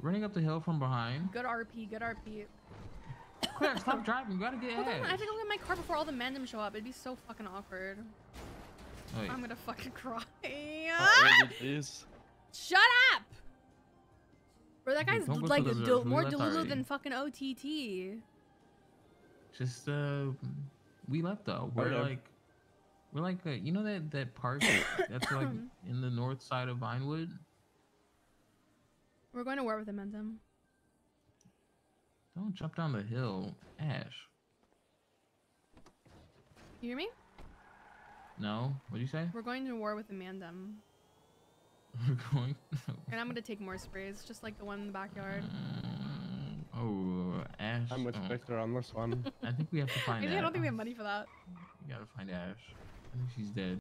running up the hill from behind. Good RP, good RP. Claire, stop driving. You gotta get Hold on, I ahead. have to go get my car before all the mandem show up. It'd be so fucking awkward. Wait, I'm gonna fucking cry. Uh, it is. Shut up! Bro, that guy's don't like to the del- more left delulu than fucking OTT. just uh, we left though. We're Okay. like, we're like, uh, you know that that park that's like in the north side of Vinewood. We're going to war with the mandem. Don't jump down the hill, Ash. You hear me? No, what do you say? We're going to war with the mandem. We're going. And I'm gonna take more sprays, just like the one in the backyard. Mm, oh, Ash. I'm with oh, Victor on this one. I think we have to find Maybe Ash. I don't think we have money for that. We gotta find Ash. I think she's dead.